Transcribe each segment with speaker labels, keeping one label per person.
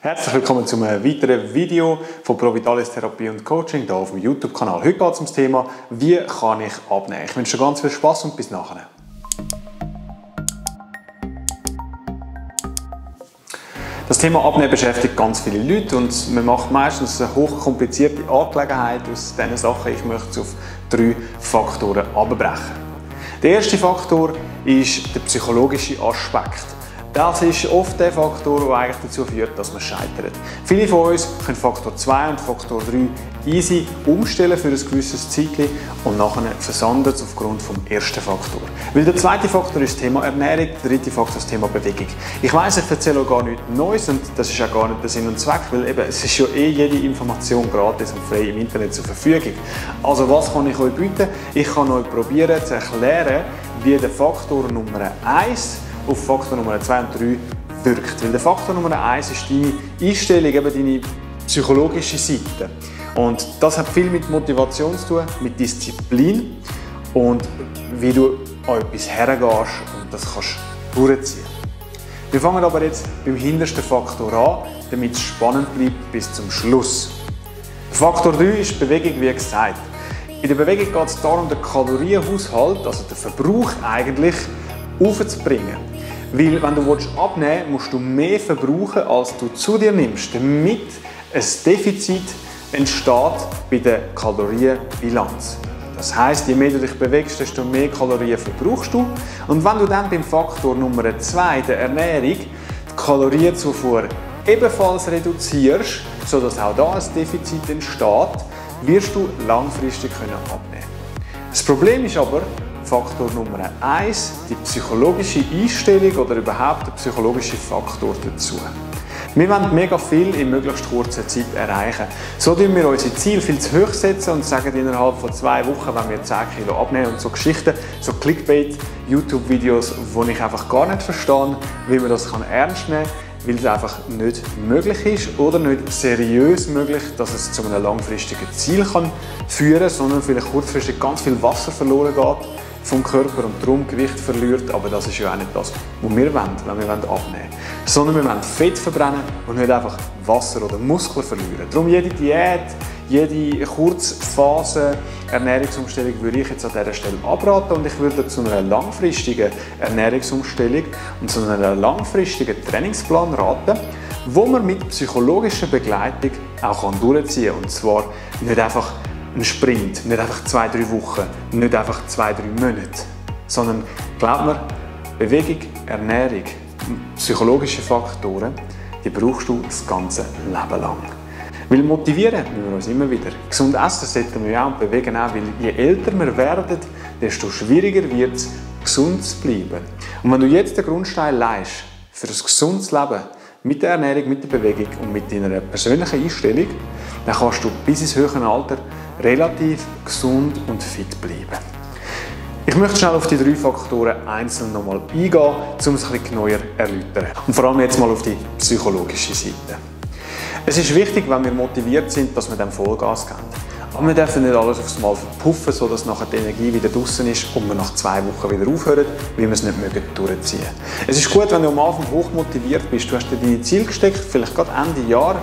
Speaker 1: Herzlich willkommen zu einem weiteren Video von Provitalis Therapie und Coaching hier auf dem YouTube-Kanal. Heute geht es um das Thema, wie kann ich abnehmen. Ich wünsche dir ganz viel Spaß und bis nachher. Das Thema Abnehmen beschäftigt ganz viele Leute und man macht meistens eine hochkomplizierte Angelegenheit aus diesen Sachen. Ich möchte es auf drei Faktoren abbrechen. Der erste Faktor ist der psychologische Aspekt. Das ist oft der Faktor, der eigentlich dazu führt, dass man scheitert. Viele von uns können Faktor 2 und Faktor 3 easy umstellen für ein gewisses Zeitchen und nachher versanden es aufgrund vom ersten Faktor. Weil der zweite Faktor ist das Thema Ernährung, der dritte Faktor ist das Thema Bewegung. Ich weiß, ich erzähle auch gar nichts Neues und das ist auch gar nicht der Sinn und Zweck, weil eben, es ist ja eh jede Information gratis und frei im Internet zur Verfügung. Also was kann ich euch bieten? Ich kann euch probieren zu erklären, wie der Faktor Nummer 1 auf Faktor Nummer 2 und 3 wirkt. Weil der Faktor Nummer 1 ist deine Einstellung, eben deine psychologische Seite. Und das hat viel mit Motivation zu tun, mit Disziplin und wie du an etwas hergehst und das kannst durchziehen. Wir fangen aber jetzt beim hintersten Faktor an, damit es spannend bleibt bis zum Schluss. Faktor 3 ist Bewegung, wie gesagt. In der Bewegung geht es darum, den Kalorienhaushalt, also den Verbrauch eigentlich, aufzubringen. Weil wenn du abnehmen willst, musst du mehr verbrauchen, als du zu dir nimmst, damit ein Defizit entsteht bei der Kalorienbilanz. Das heißt, je mehr du dich bewegst, desto mehr Kalorien verbrauchst du. Und wenn du dann beim Faktor Nummer 2, der Ernährung, die Kalorienzufuhr ebenfalls reduzierst, sodass auch da ein Defizit entsteht, wirst du langfristig abnehmen können. Das Problem ist aber, Faktor Nummer eins die psychologische Einstellung oder überhaupt der psychologische Faktor dazu. Wir wollen mega viel in möglichst kurzer Zeit erreichen. So setzen wir unsere Ziele viel zu hoch setzen und sagen innerhalb von zwei Wochen, wenn wir 10 Kilo abnehmen und so Geschichten, so Clickbait, YouTube-Videos, wo ich einfach gar nicht verstehe, wie man das ernst nehmen kann weil es einfach nicht möglich ist oder nicht seriös möglich, dass es zu einem langfristigen Ziel kann führen kann, sondern vielleicht kurzfristig ganz viel Wasser verloren geht vom Körper und darum Gewicht verliert. Aber das ist ja auch nicht das, was wir wollen, wenn wir abnehmen wollen. Sondern wir wollen Fett verbrennen und nicht einfach Wasser oder Muskeln verlieren. Darum jede Diät, jede Kurzphase Ernährungsumstellung würde ich jetzt an dieser Stelle abraten und ich würde zu einer langfristigen Ernährungsumstellung und zu einem langfristigen Trainingsplan raten, wo man mit psychologischer Begleitung auch durchziehen kann. Und zwar nicht einfach ein Sprint, nicht einfach zwei, drei Wochen, nicht einfach zwei, drei Monate, sondern glaub mir, Bewegung, Ernährung, psychologische Faktoren, die brauchst du das ganze Leben lang. Weil motivieren müssen wir uns immer wieder. Gesund essen sollten wir auch und bewegen auch, weil je älter wir werden, desto schwieriger wird es, gesund zu bleiben. Und wenn du jetzt den Grundstein leist für ein gesundes Leben, mit der Ernährung, mit der Bewegung und mit deiner persönlichen Einstellung, dann kannst du bis ins höhere Alter relativ gesund und fit bleiben. Ich möchte schnell auf die drei Faktoren einzeln nochmal eingehen, um es ein bisschen genauer erläutern. Und vor allem jetzt mal auf die psychologische Seite. Es ist wichtig, wenn wir motiviert sind, dass wir dann Vollgas geben. Aber wir dürfen nicht alles aufs Mal verpuffen, sodass nachher die Energie wieder draußen ist und wir nach zwei Wochen wieder aufhören, weil wir es nicht mögen durchziehen. Es ist gut, wenn du am Anfang hoch motiviert bist. Du hast dir deine Ziele gesteckt, vielleicht gerade Ende Jahr,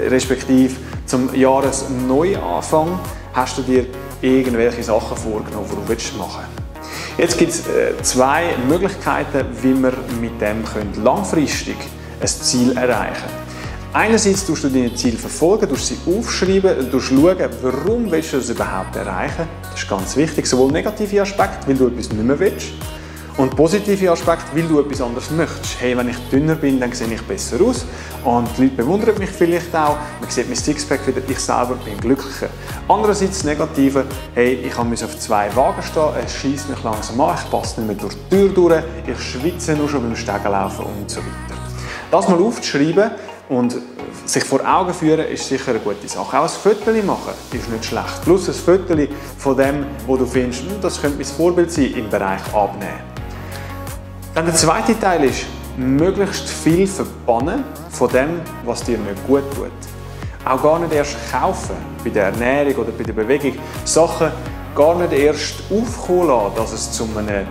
Speaker 1: respektive zum Jahresneuanfang hast du dir irgendwelche Sachen vorgenommen, die du willst machen Jetzt gibt es äh, zwei Möglichkeiten, wie wir mit dem langfristig ein Ziel erreichen können. Einerseits tust du deine Ziele verfolgen, tust sie aufschreiben, tust schauen, warum willst du das überhaupt erreichen. Das ist ganz wichtig, sowohl negative Aspekte, weil du etwas nicht mehr willst, und positive Aspekte, weil du etwas anderes möchtest. Hey, wenn ich dünner bin, dann sehe ich besser aus und die Leute bewundern mich vielleicht auch. Man sieht mein Sixpack wieder, ich selber bin glücklicher. Andererseits das Negative, hey, ich muss auf zwei Wagen stehen, es schießt mich langsam an, ich passe nicht mehr durch die Tür durch, ich schwitze nur schon beim Stegenlaufen und so weiter. Das mal aufzuschreiben und sich vor Augen führen ist sicher eine gute Sache. Auch ein Foto machen ist nicht schlecht. Plus ein Foto von dem, wo du findest, hm, das könnte mein Vorbild sein im Bereich Abnehmen. Dann der zweite Teil ist, möglichst viel verbannen von dem, was dir nicht gut tut. Auch gar nicht erst kaufen, bei der Ernährung oder bei der Bewegung. Sachen gar nicht erst aufkommen lassen, dass es zu, einem,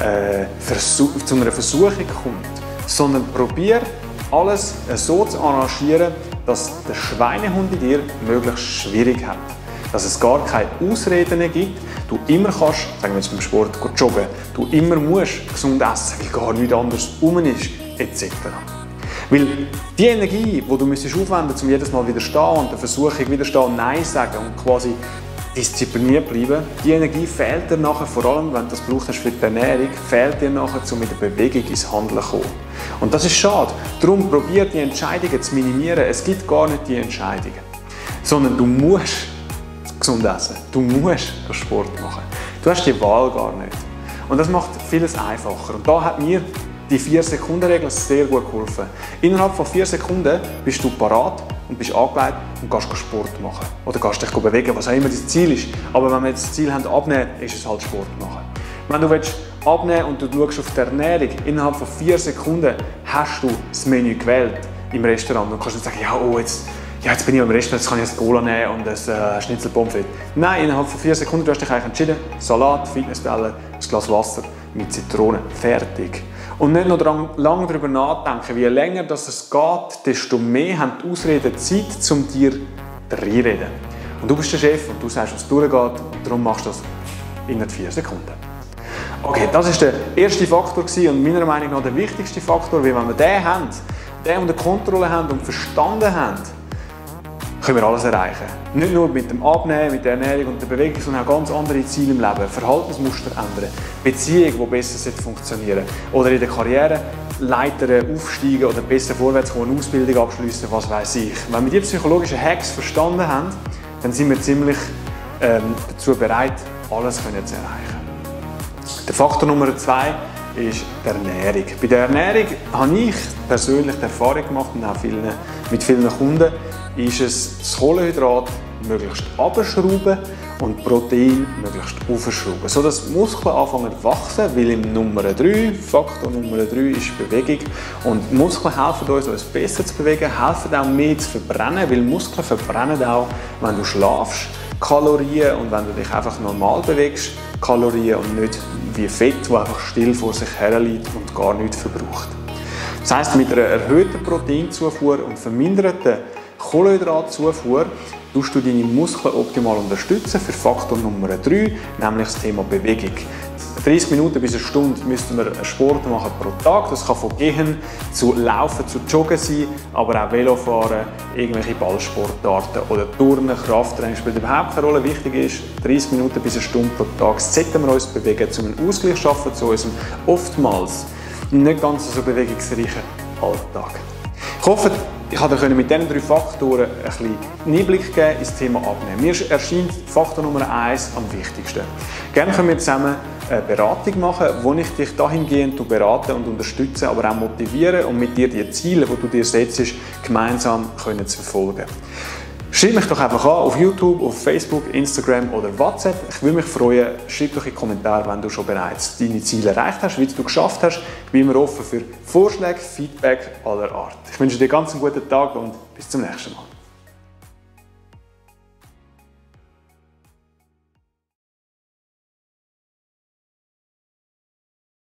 Speaker 1: äh, Versuch, zu einer Versuchung kommt. Sondern probier alles so zu arrangieren, dass der Schweinehund in dir möglichst schwierig hat. Dass es gar keine Ausreden gibt, du immer kannst, sagen wir jetzt beim Sport, joggen, du immer musst gesund essen, weil gar nichts anderes um ist, etc. Weil die Energie, die du müsstest aufwenden um jedes Mal widerstehen und der Versuchung widerstehen, Nein sagen und quasi diszipliniert bleiben, die Energie fehlt dir nachher, vor allem wenn du das brauchst für die Ernährung, fehlt dir nachher, um mit der Bewegung ins Handeln zu kommen. Und das ist schade. Darum probier die Entscheidungen zu minimieren. Es gibt gar nicht die Entscheidungen. Sondern du musst gesund essen. Du musst Sport machen. Du hast die Wahl gar nicht. Und das macht vieles einfacher. Und da hat mir die 4-Sekunden-Regel sehr gut geholfen. Innerhalb von 4 Sekunden bist du parat und bist angelegt und gehst Sport machen. Oder gehst dich bewegen, was auch immer dein Ziel ist. Aber wenn wir jetzt das Ziel haben, abnehmen, ist es halt Sport machen. Wenn du willst abnehmen und du schaust auf die Ernährung, innerhalb von 4 Sekunden hast du das Menü gewählt im Restaurant. Und kannst nicht sagen, ja, oh, jetzt, ja, jetzt bin ich am Restaurant, jetzt kann ich ein Cola nehmen und ein äh, Schnitzel Pommes Nein, innerhalb von 4 Sekunden du hast dich eigentlich entschieden, Salat, Fitnessbälle, ein Glas Wasser mit Zitrone, fertig. Und nicht noch lange darüber nachdenken, wie länger das es geht, desto mehr haben die Ausreden Zeit, um dir reinreden. Und du bist der Chef und du sagst, was durchgeht und darum machst du das in vier Sekunden. Okay, das war der erste Faktor und meiner Meinung nach der wichtigste Faktor, weil wenn wir den haben, den unter Kontrolle haben und verstanden haben, können wir alles erreichen. Nicht nur mit dem Abnehmen, mit der Ernährung und der Bewegung, sondern auch ganz andere Ziele im Leben. Verhaltensmuster ändern, Beziehungen, die besser funktionieren oder in der Karriere Leiter aufsteigen oder besser vorwärts kommen, Ausbildung abschließen, was weiß ich. Wenn wir die psychologischen Hacks verstanden haben, dann sind wir ziemlich ähm, dazu bereit, alles können zu erreichen. Der Faktor Nummer zwei ist die Ernährung. Bei der Ernährung habe ich persönlich die Erfahrung gemacht und auch vielen, mit vielen Kunden, ist es das Kohlenhydrat möglichst abschrauben und Protein möglichst aufschrauben, sodass die Muskeln anfangen zu wachsen, weil im Nummer 3, Faktor Nummer 3 ist Bewegung und Muskeln helfen uns, uns besser zu bewegen, helfen auch mehr zu verbrennen, weil Muskeln verbrennen auch, wenn du schlafst, Kalorien und wenn du dich einfach normal bewegst, Kalorien und nicht wie Fett, das einfach still vor sich her liegt und gar nichts verbraucht. Das heisst, mit einer erhöhten Proteinzufuhr und verminderten Kohlenhydratzufuhr tust du deine Muskeln optimal unterstützen für Faktor Nummer 3, nämlich das Thema Bewegung. 30 Minuten bis eine Stunde müssten wir Sport machen pro Tag. Das kann von Gehen zu Laufen, zu Joggen sein, aber auch Velofahren, irgendwelche Ballsportarten oder Turnen, Krafttraining spielt überhaupt keine Rolle. Wichtig ist, 30 Minuten bis eine Stunde pro Tag sollten wir uns bewegen, um einen Ausgleich zu schaffen zu unserem oftmals nicht ganz so bewegungsreichen Alltag. Ich hoffe, ich konnte mit diesen drei Faktoren ein bisschen Einblick geben ins Thema Abnehmen. Mir erscheint Faktor Nummer eins am wichtigsten. Gerne können wir zusammen eine Beratung machen, wo ich dich dahingehend beraten und unterstützen, aber auch motivieren und mit dir die Ziele, die du dir setzt, gemeinsam zu verfolgen. Schreib mich doch einfach an auf YouTube, auf Facebook, Instagram oder WhatsApp. Ich würde mich freuen. Schreib doch in die Kommentare, wenn du schon bereits deine Ziele erreicht hast, wie du geschafft hast. Ich bin immer offen für Vorschläge, Feedback aller Art. Ich wünsche dir ganz einen guten Tag und bis zum nächsten Mal.